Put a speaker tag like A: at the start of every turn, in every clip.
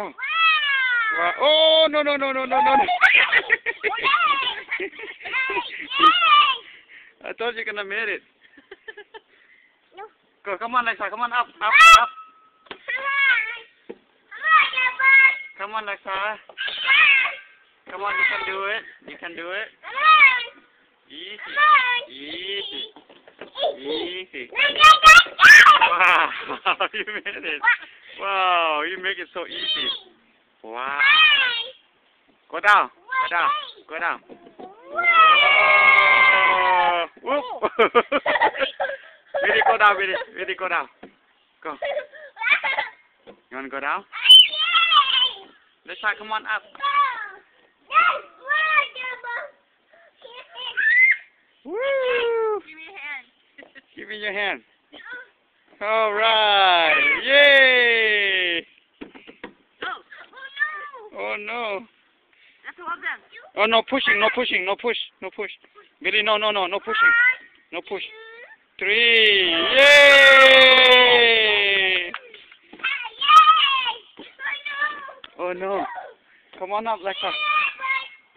A: Down. Wow. Oh, no, no, no, no, no, no. no. I thought you were gonna make it.
B: No.
A: Go, come on, Lexa, come on, up, up, up. Come on. Come on, Come on, you can do it. You can do it. Easy, easy, easy. Wow, you made it. Wow, you make it so easy. Wow. Go down, go down, go down. Oh, whoop. Really go down, really, really go down. Go. You wanna go down? Let's try, come on up. Woo!
B: Give me a hand.
A: Give me your hand. All right. Yay!
B: Oh,
A: no.
B: That's all of.
A: Oh no, pushing, no pushing, no push, no push. Billy, no, no, no, no pushing, no push. Three. Yay! Oh no. Come on up, Lexa.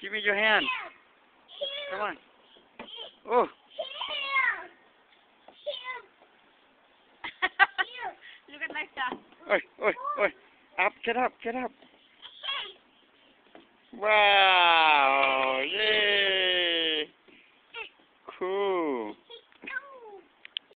A: Give me your hand. Come on. Oh.
B: Look at my stuff.
A: Oi, oi, oi. Up, get up, get up. Wow. Yay. Cool.